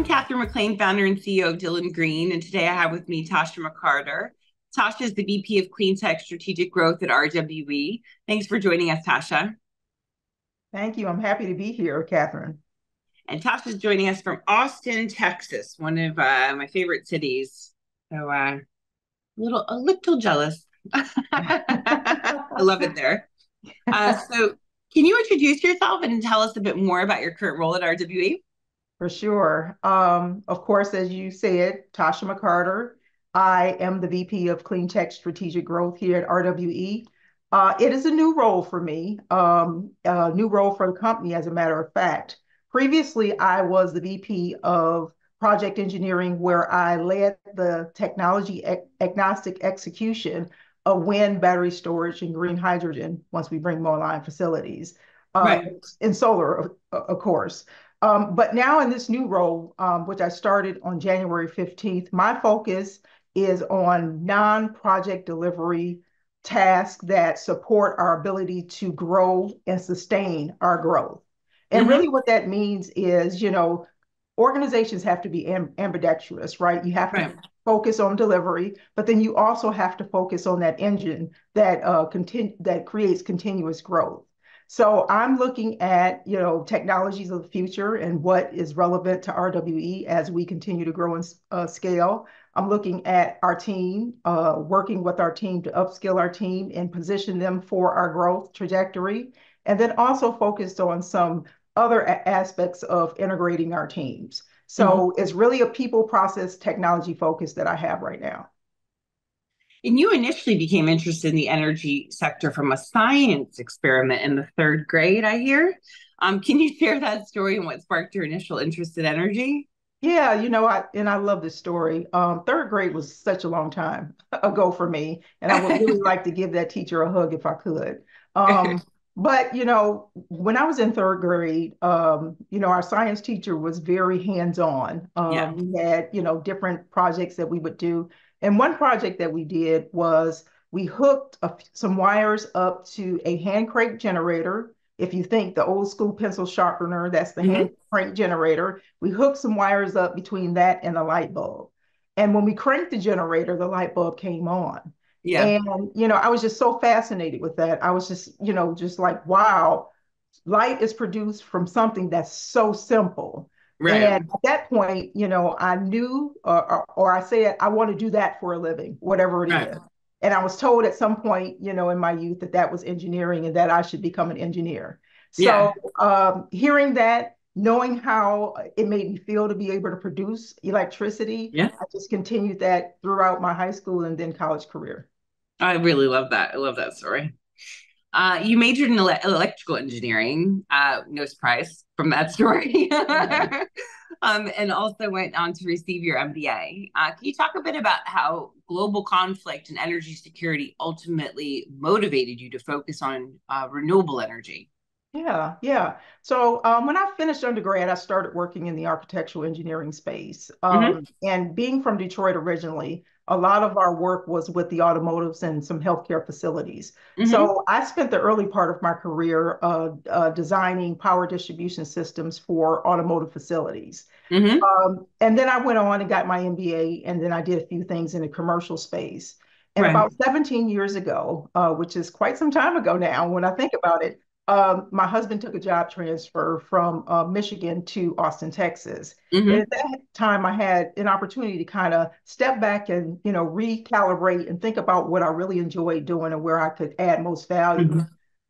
I'm Catherine McLean, founder and CEO of Dylan Green, and today I have with me Tasha McCarter. Tasha is the VP of Clean Tech Strategic Growth at RWE. Thanks for joining us, Tasha. Thank you. I'm happy to be here, Catherine. And Tasha is joining us from Austin, Texas, one of uh, my favorite cities. So uh, a little a little jealous. I love it there. Uh, so can you introduce yourself and tell us a bit more about your current role at RWE? For sure. Um, of course, as you said, Tasha McCarter. I am the VP of Clean Tech Strategic Growth here at RWE. Uh, it is a new role for me, um, a new role for the company, as a matter of fact. Previously, I was the VP of Project Engineering, where I led the technology agnostic execution of wind, battery storage, and green hydrogen once we bring more line facilities. Um, right. And solar, of, of course. Um, but now in this new role, um, which I started on January 15th, my focus is on non-project delivery tasks that support our ability to grow and sustain our growth. And mm-hmm. really what that means is, you know, organizations have to be amb- ambidextrous, right? You have right. to focus on delivery, but then you also have to focus on that engine that uh, continue that creates continuous growth. So I'm looking at you know technologies of the future and what is relevant to RWE as we continue to grow and uh, scale. I'm looking at our team, uh, working with our team to upskill our team and position them for our growth trajectory, and then also focused on some other aspects of integrating our teams. So mm-hmm. it's really a people process technology focus that I have right now. And you initially became interested in the energy sector from a science experiment in the third grade, I hear. Um, can you share that story and what sparked your initial interest in energy? Yeah, you know, I and I love this story. Um, third grade was such a long time ago for me, and I would really like to give that teacher a hug if I could. Um, but you know, when I was in third grade, um, you know, our science teacher was very hands-on. Um, yeah. We had, you know, different projects that we would do. And one project that we did was we hooked a, some wires up to a hand crank generator. If you think the old school pencil sharpener, that's the mm-hmm. hand crank generator. We hooked some wires up between that and the light bulb. And when we cranked the generator, the light bulb came on. Yeah. And, you know, I was just so fascinated with that. I was just, you know, just like, wow, light is produced from something that's so simple. Right. And at that point, you know, I knew, or, or I said, I want to do that for a living, whatever it right. is. And I was told at some point, you know, in my youth that that was engineering and that I should become an engineer. So yeah. um, hearing that, knowing how it made me feel to be able to produce electricity, yeah. I just continued that throughout my high school and then college career. I really love that. I love that story. Uh, you majored in ele- electrical engineering, uh, no surprise from that story, um, and also went on to receive your MBA. Uh, can you talk a bit about how global conflict and energy security ultimately motivated you to focus on uh, renewable energy? Yeah, yeah. So um, when I finished undergrad, I started working in the architectural engineering space. Um, mm-hmm. And being from Detroit originally, a lot of our work was with the automotives and some healthcare facilities. Mm-hmm. So I spent the early part of my career uh, uh, designing power distribution systems for automotive facilities. Mm-hmm. Um, and then I went on and got my MBA, and then I did a few things in the commercial space. And right. about 17 years ago, uh, which is quite some time ago now, when I think about it, um, my husband took a job transfer from uh, Michigan to Austin, Texas. Mm-hmm. And at that time, I had an opportunity to kind of step back and you know recalibrate and think about what I really enjoyed doing and where I could add most value. Mm-hmm.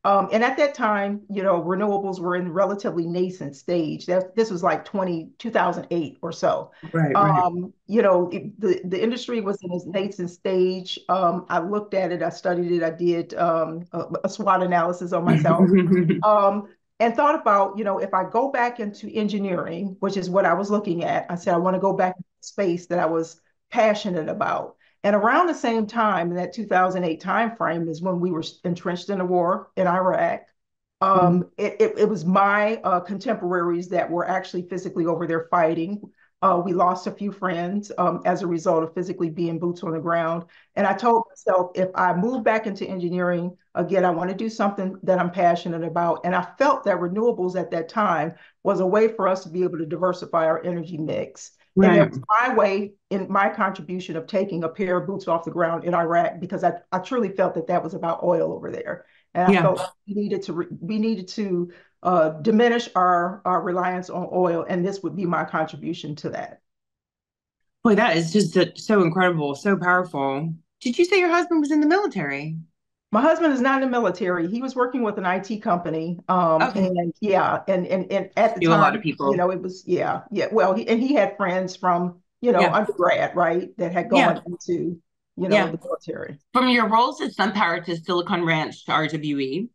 Um, and at that time, you know, renewables were in relatively nascent stage. That this was like 20, 2008 or so. Right. Um, right. You know, it, the the industry was in its nascent stage. Um, I looked at it, I studied it, I did um, a, a SWOT analysis on myself, um, and thought about, you know, if I go back into engineering, which is what I was looking at, I said I want to go back to the space that I was passionate about. And around the same time, in that 2008 timeframe, is when we were entrenched in a war in Iraq. Um, mm-hmm. it, it, it, was my uh, contemporaries that were actually physically over there fighting. Uh, we lost a few friends um, as a result of physically being boots on the ground. And I told myself, if I move back into engineering, again, I want to do something that I'm passionate about. And I felt that renewables at that time was a way for us to be able to diversify our energy mix. Right. And it was my way in my contribution of taking a pair of boots off the ground in Iraq because I, I truly felt that that was about oil over there. And I felt we needed to we needed to uh, diminish our, our reliance on oil, and this would be my contribution to that. Boy, that is just so incredible, so powerful. Did you say your husband was in the military? My husband is not in the military. He was working with an IT company. Um, okay. and yeah, and, and and at the time, a lot of people. You know, it was yeah, yeah. Well, he, and he had friends from you know yeah. undergrad, right, that had gone yeah. into you know yeah. the military. From your roles at SunPower to Silicon Ranch to RWE,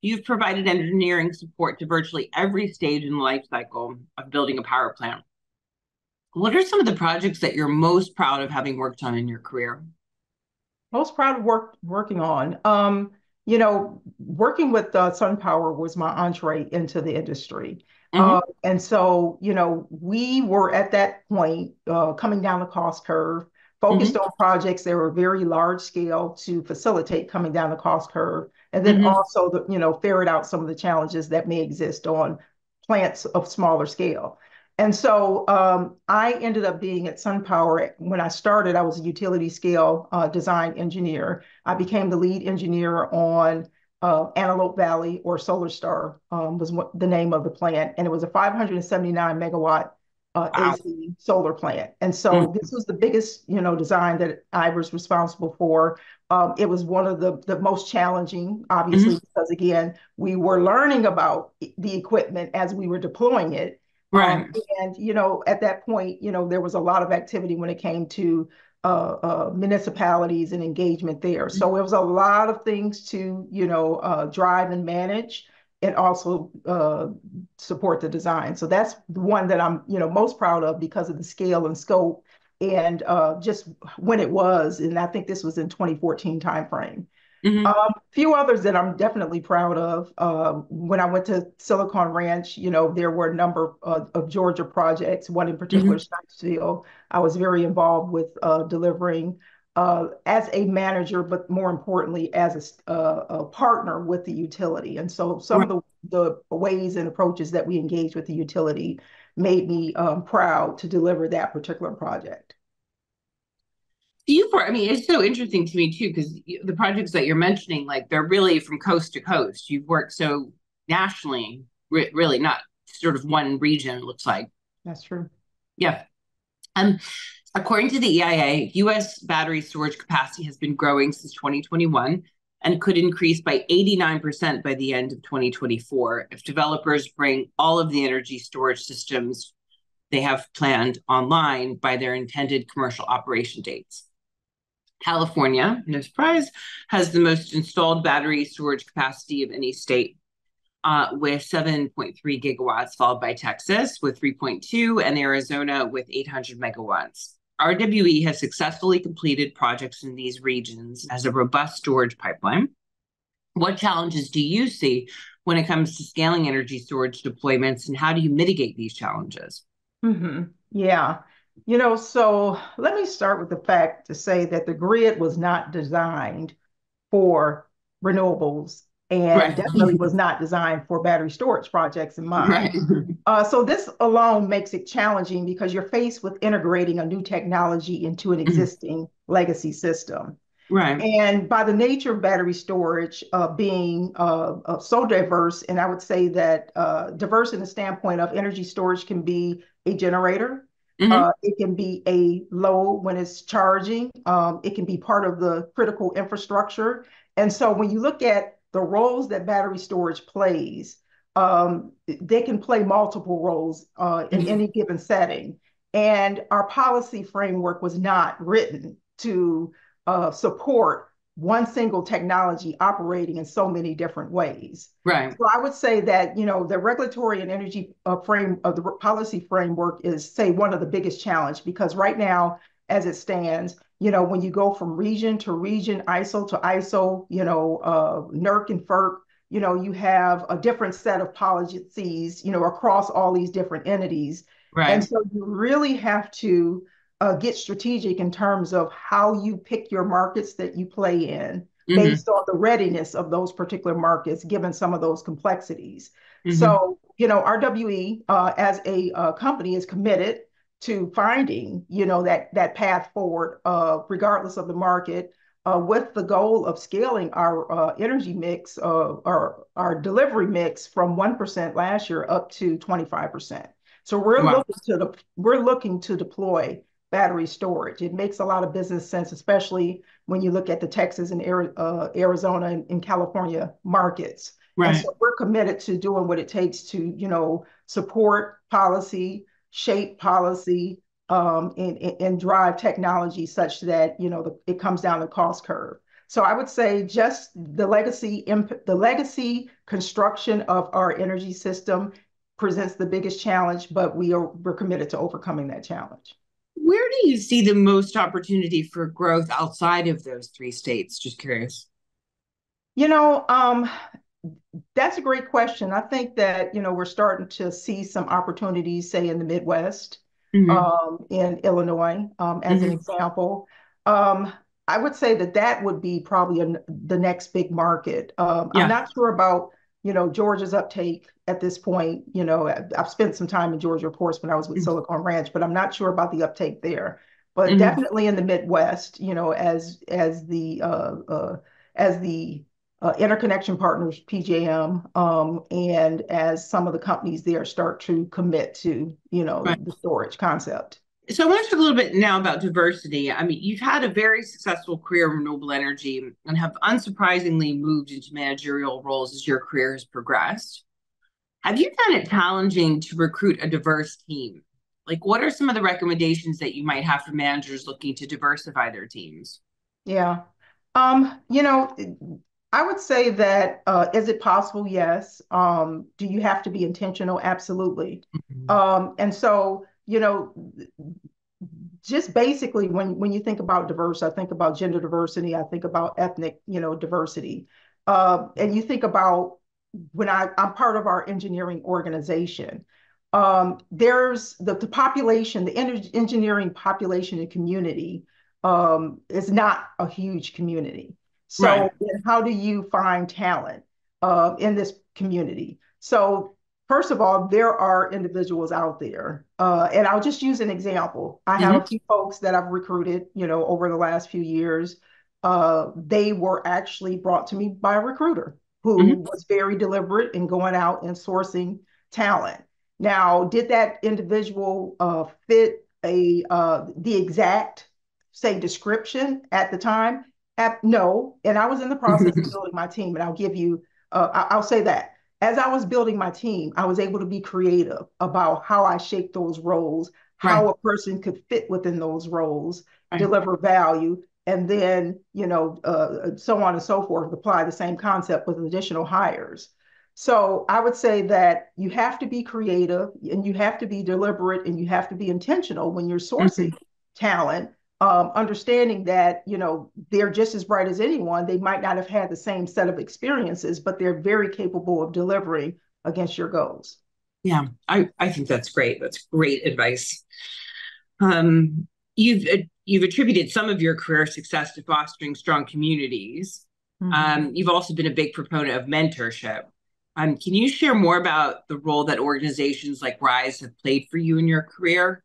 You've provided engineering support to virtually every stage in the life cycle of building a power plant. What are some of the projects that you're most proud of having worked on in your career? Most proud of work working on. Um, you know, working with uh, SunPower was my entree into the industry. Mm-hmm. Uh, and so, you know, we were at that point uh, coming down the cost curve, focused mm-hmm. on projects that were very large scale to facilitate coming down the cost curve and then mm-hmm. also the, you know ferret out some of the challenges that may exist on plants of smaller scale. And so um, I ended up being at SunPower. When I started, I was a utility scale uh, design engineer. I became the lead engineer on uh, Antelope Valley or Solar Star um, was what, the name of the plant, and it was a 579 megawatt uh, wow. AC solar plant. And so mm-hmm. this was the biggest, you know, design that I was responsible for. Um, it was one of the, the most challenging, obviously, mm-hmm. because again, we were learning about the equipment as we were deploying it. Right. Um, and, you know, at that point, you know, there was a lot of activity when it came to uh, uh, municipalities and engagement there. So it was a lot of things to, you know, uh, drive and manage and also uh, support the design. So that's the one that I'm, you know, most proud of because of the scale and scope and uh, just when it was. And I think this was in 2014 timeframe. Mm-hmm. Um, a few others that I'm definitely proud of. Uh, when I went to Silicon Ranch, you know, there were a number of, of Georgia projects, one in particular, mm-hmm. I was very involved with uh, delivering uh, as a manager, but more importantly, as a, uh, a, partner with the utility. And so some right. of the, the ways and approaches that we engage with the utility made me um, proud to deliver that particular project. You, I mean, it's so interesting to me too, because the projects that you're mentioning, like they're really from coast to coast. You've worked so nationally, re- really not sort of one region. It looks like that's true. Yeah. Um, According to the EIA, US battery storage capacity has been growing since 2021 and could increase by 89% by the end of 2024 if developers bring all of the energy storage systems they have planned online by their intended commercial operation dates. California, no surprise, has the most installed battery storage capacity of any state uh, with 7.3 gigawatts, followed by Texas with 3.2 and Arizona with 800 megawatts. RWE has successfully completed projects in these regions as a robust storage pipeline. What challenges do you see when it comes to scaling energy storage deployments, and how do you mitigate these challenges? Mm-hmm. Yeah. You know, so let me start with the fact to say that the grid was not designed for renewables and right. definitely was not designed for battery storage projects in mind. Right. Uh, so this alone makes it challenging because you're faced with integrating a new technology into an mm-hmm. existing legacy system. Right. And by the nature of battery storage uh, being uh, uh so diverse, and I would say that uh, diverse in the standpoint of energy storage can be a generator, Mm-hmm. Uh, it can be a load when it's charging. Um, it can be part of the critical infrastructure. And so when you look at the roles that battery storage plays, um, they can play multiple roles uh, in mm-hmm. any given setting. And our policy framework was not written to uh, support one single technology operating in so many different ways. Right. So I would say that you know the regulatory and energy uh, frame of the policy framework is say one of the biggest challenge because right now, as it stands, you know, when you go from region to region, ISO to ISO, you know, uh, NERC and FERC, you know, you have a different set of policies, you know, across all these different entities. Right. And so you really have to uh, get strategic in terms of how you pick your markets that you play in mm-hmm. based on the readiness of those particular markets, given some of those complexities. Mm-hmm. So, you know, RWE uh, as a uh, company is committed to finding, you know, that that path forward, uh, regardless of the market, uh, with the goal of scaling our uh, energy mix, uh, our our delivery mix from one percent last year up to twenty five percent. So we're wow. looking to the we're looking to deploy battery storage. It makes a lot of business sense, especially when you look at the Texas and uh, Arizona and, and, California markets. Right. And so we're committed to doing what it takes to, you know, support policy, shape policy, um, and, and drive technology such that, you know, the, it comes down the cost curve. So I would say just the legacy imp- the legacy construction of our energy system presents the biggest challenge, but we are we're committed to overcoming that challenge. Where do you see the most opportunity for growth outside of those three states? Just curious. You know, um, that's a great question. I think that, you know, we're starting to see some opportunities, say in the Midwest, mm-hmm. um, in Illinois, um, as mm-hmm. an example. Um, I would say that that would be probably the next big market. Um, yeah. I'm not sure about, you know, Georgia's uptake at this point. You know, I've spent some time in Georgia, of course, when I was with mm-hmm. Silicon Ranch, but I'm not sure about the uptake there. But mm-hmm. definitely in the Midwest, you know, as as the uh, uh, as the uh, interconnection partners, PJM, um, and as some of the companies there start to commit to, you know, right. the storage concept. So I want to talk a little bit now about diversity. I mean, you've had a very successful career in renewable energy and have unsurprisingly moved into managerial roles as your career has progressed. Have you found it challenging to recruit a diverse team? Like, what are some of the recommendations that you might have for managers looking to diversify their teams? Yeah. Um, you know, I would say that uh, is it possible? Yes. Um, do you have to be intentional? Absolutely. Mm-hmm. Um, and so, you know, just basically when when you think about diverse, I think about gender diversity, I think about ethnic, you know, diversity. Uh, and you think about when I, I'm part of our engineering organization, um, there's the, the population, the engineering population and community um, is not a huge community. So right. how do you find talent uh, in this community? So first of all, there are individuals out there, uh, and I'll just use an example. I mm-hmm. have a few folks that I've recruited, you know, over the last few years. Uh, they were actually brought to me by a recruiter who mm-hmm. was very deliberate in going out and sourcing talent. Now, did that individual uh, fit a uh, the exact say description at the time? no, and I was in the process of building my team, and I'll give you, uh, I- will say that as I was building my team, I was able to be creative about how I shaped those roles, how right. a person could fit within those roles, right. deliver value, and then you know, uh, so on and so forth. Apply the same concept with additional hires. So I would say that you have to be creative, and you have to be deliberate, and you have to be intentional when you're sourcing mm-hmm. talent um, understanding that you know they're just as bright as anyone. They might not have had the same set of experiences but they're very capable of delivering against your goals. Yeah i, I think that's great. That's great advice. Um, you've uh, you've attributed some of your career success to fostering strong communities. Mm-hmm. um, you've also been a big proponent of mentorship. Um, can you share more about the role that organizations like rise have played for you in your career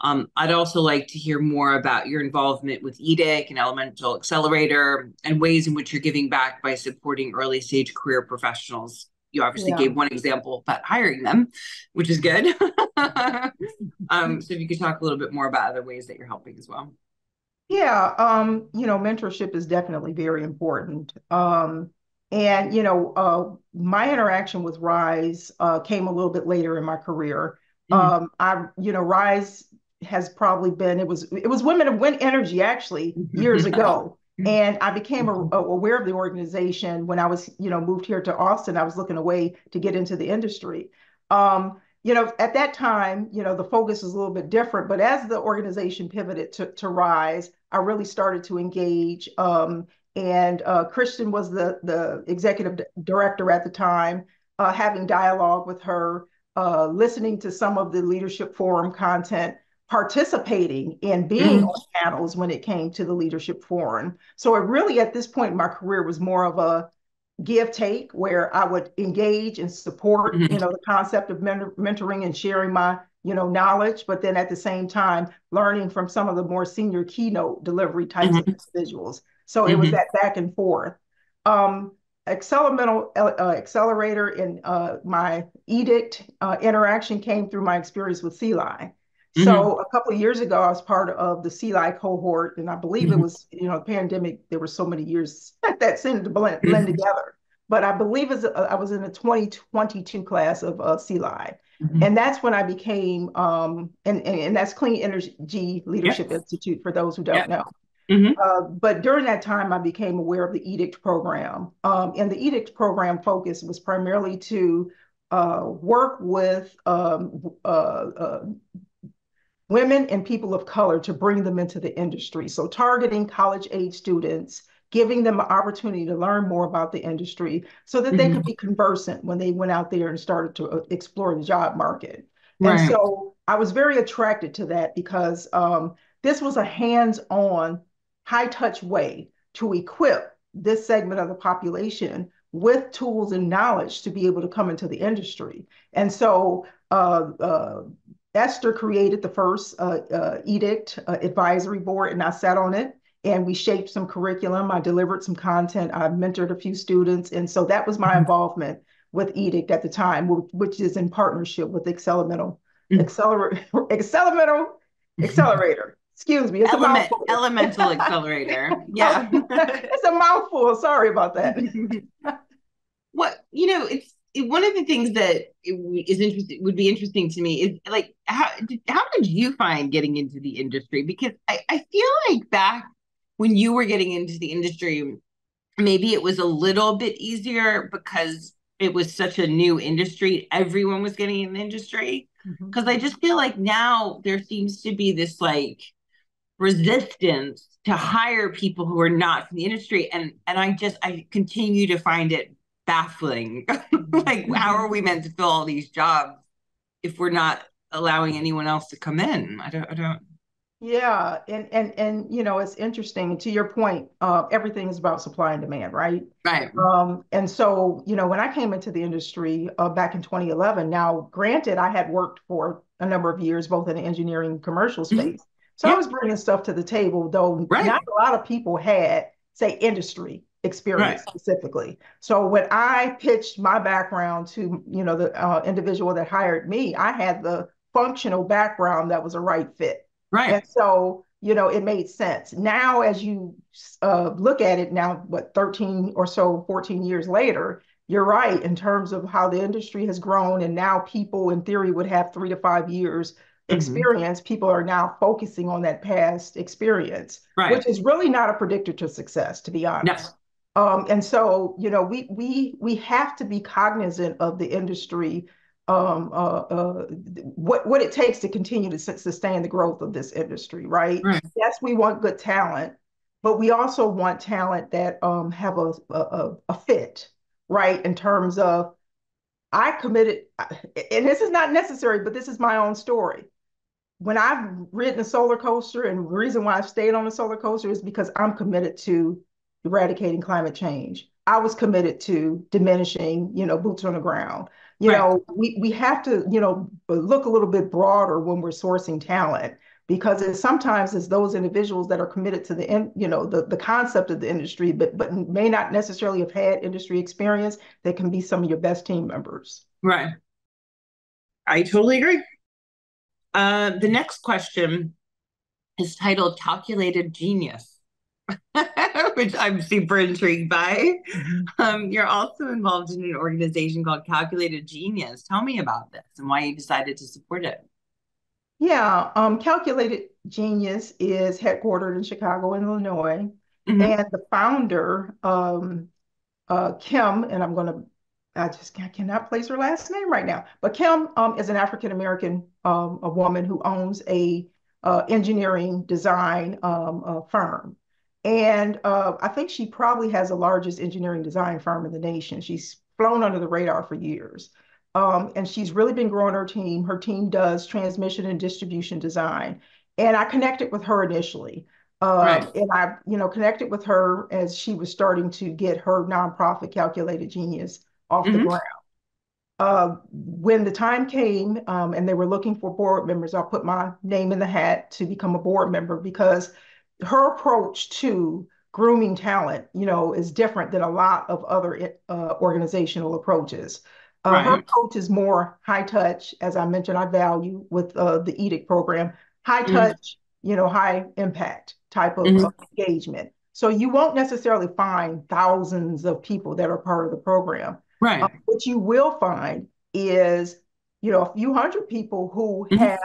um, I'd also like to hear more about your involvement with EDICT and Elemental Accelerator and ways in which you're giving back by supporting early stage career professionals. You obviously yeah. gave one example about hiring them, which is good. um, so if you could talk a little bit more about other ways that you're helping as well. Yeah, um, you know, mentorship is definitely very important. Um, and you know, uh, my interaction with Rise uh, came a little bit later in my career. Mm-hmm. Um, I, you know, Rise has probably been it was it was women of wind energy actually years ago. And i became a, a, aware of the organization when i was you know moved here to austin. I was looking away to get into the industry. Um, you know at that time you know the focus was a little bit different but as the organization pivoted to, to rise i really started to engage um, and uh, Kristen was the the executive director at the time uh, having dialogue with her uh, listening to some of the leadership forum content, participating in being mm-hmm. on panels when it came to the leadership forum. So it really, at this point in my career, was more of a give take where I would engage and support, mm-hmm. you know, the concept of mentor- mentoring and sharing my, you know, knowledge, but then at the same time learning from some of the more senior keynote delivery types mm-hmm. of individuals. So it was mm-hmm. that back and forth. Um, Accelerator, uh, accelerator in uh, my edict uh, interaction came through my experience with CELI. Mm-hmm. So a couple of years ago, I was part of the CELI cohort, and I believe mm-hmm. it was, you know, the pandemic. There were so many years that seemed to blend, blend mm-hmm. together. But I believe as I was in the 2022 class of uh, CELI. Mm-hmm. And that's when I became, um, and, and, and that's Clean Energy Leadership yes. Institute for those who don't know. Mm-hmm. Uh, but during that time, I became aware of the EDICT program. Um, and the EDICT program focus was primarily to uh, work with um, uh, uh women and people of color to bring them into the industry. So targeting college age students, giving them an opportunity to learn more about the industry so that mm-hmm. they could be conversant when they went out there and started to uh, explore the job market. Right. And so I was very attracted to that because um, this was a hands-on, high-touch way to equip this segment of the population with tools and knowledge to be able to come into the industry. And so uh, uh, Esther created the first uh, uh, edict uh, advisory board, and I sat on it. And we shaped some curriculum. I delivered some content. I mentored a few students, and so that was my mm-hmm. involvement with edict at the time, which is in partnership with Accelerator, mm-hmm. Accelerator, Accelerator, Accelerator. Excuse me, it's Element, a mouthful. Elemental accelerator. Yeah, it's a mouthful. Sorry about that. what you know, it's one of the things that is interesting would be interesting to me is like how how did you find getting into the industry? Because I, I feel like back when you were getting into the industry maybe it was a little bit easier because it was such a new industry. Everyone was getting in the industry. Because mm-hmm. i just feel like now there seems to be this like resistance to hire people who are not from the industry. And and i just i continue to find it baffling. like, how are we meant to fill all these jobs if we're not allowing anyone else to come in? I don't. I don't. Yeah, and and and you know, it's interesting. To your point, uh, everything is about supply and demand, right? Right. Um, and so, you know, when I came into the industry uh, back in 2011, now granted, I had worked for a number of years both in the engineering commercial mm-hmm. space, mm-hmm. so yeah. I was bringing stuff to the table, though right. not a lot of people had, say, industry experience right. specifically. So when I pitched my background to, you know, the uh, individual that hired me, I had the functional background that was a right fit. Right. And so, you know, it made sense. Now, as you uh, look at it now, what, 13 or so, 14 years later, you're right in terms of how the industry has grown. And now people, in theory, would have three to five years mm-hmm. experience. Mm-hmm. People are now focusing on that past experience, right. which is really not a predictor to success, to be honest. Um, and so, you know, we we we have to be cognizant of the industry, um, uh, uh, what what it takes to continue to sustain the growth of this industry, right? right. Yes, we want good talent, but we also want talent that um, have a, a a fit, right? In terms of, I committed, and this is not necessary, but this is my own story. When I've ridden a solar coaster, and the reason why I've stayed on a solar coaster is because I'm committed to eradicating climate change. I was committed to diminishing, you know, boots on the ground. You right. know, we we have to, you know, look a little bit broader when we're sourcing talent because it's sometimes it's those individuals that are committed to the you know the, the concept of the industry but but may not necessarily have had industry experience that can be some of your best team members right i totally agree uh, the next question is titled calculated genius which I'm super intrigued by. Mm-hmm. Um, you're also involved in an organization called Calculated Genius. Tell me about this and why you decided to support it. Yeah, um, Calculated Genius is headquartered in Chicago, Illinois, mm-hmm. and the founder, um, uh, Kim, and I'm going to, I just I cannot place her last name right now, but Kim um, is an African American um, a woman who owns a uh, engineering design um, uh, firm. And uh, I think she probably has the largest engineering design firm in the nation. She's flown under the radar for years. Um, and she's really been growing her team. Her team does transmission and distribution design. And I connected with her initially. Uh, right. And I, you know, connected with her as she was starting to get her nonprofit Calculated Genius off mm-hmm. the ground. Uh, when the time came um, and they were looking for board members, I put my name in the hat to become a board member because her approach to grooming talent, you know, is different than a lot of other uh, organizational approaches. Uh, right. Her approach is more high touch, as I mentioned. I value with uh, the EDICT program, high mm-hmm. touch, you know, high impact type of, mm-hmm. of engagement. So you won't necessarily find thousands of people that are part of the program. Right. Uh, what you will find is, you know, a few hundred people who mm-hmm. have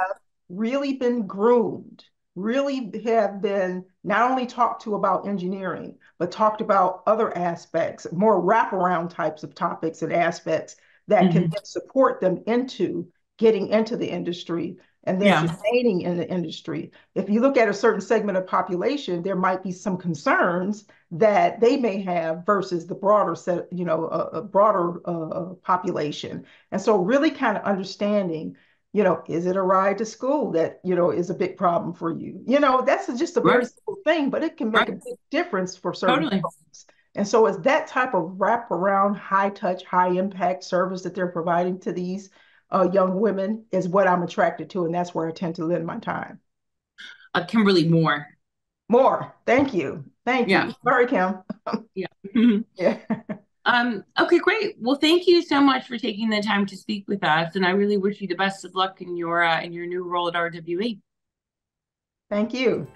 really been groomed really have been not only talked to about engineering, but talked about other aspects, more wraparound types of topics and aspects that mm-hmm. can support them into getting into the industry and then yeah. sustaining in the industry. If you look at a certain segment of population, there might be some concerns that they may have versus the broader set, you know, a, a broader uh, population. And so really kind of understanding you know, is it a ride to school that, you know, is a big problem for you? You know, that's just a very right. simple thing, but it can make right. a big difference for certain totally. folks. And so it's that type of wraparound, high touch, high impact service that they're providing to these uh, young women is what I'm attracted to. And that's where I tend to lend my time. Uh, Kimberly Moore. More. Thank you. Thank yeah. you. Sorry, Kim. yeah. yeah. Um, okay, great. Well, thank you so much for taking the time to speak with us, and I really wish you the best of luck in your uh, in your new role at RWE. Thank you.